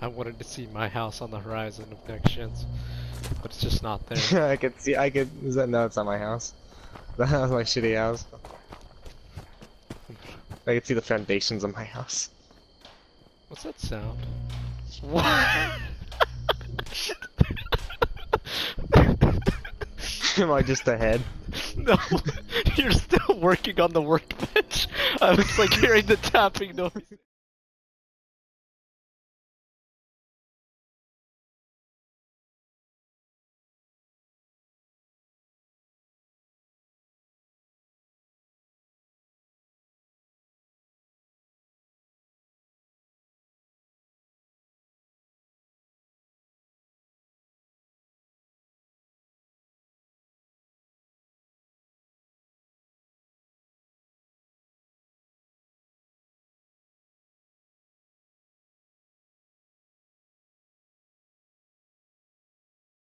I wanted to see my house on the horizon of next gens, but it's just not there. I could see. I could. Is that no? It's not my house. That was my shitty house. I could see the foundations of my house. What's that sound? What? Am I just ahead? no, you're still working on the workbench. I was like hearing the tapping noise.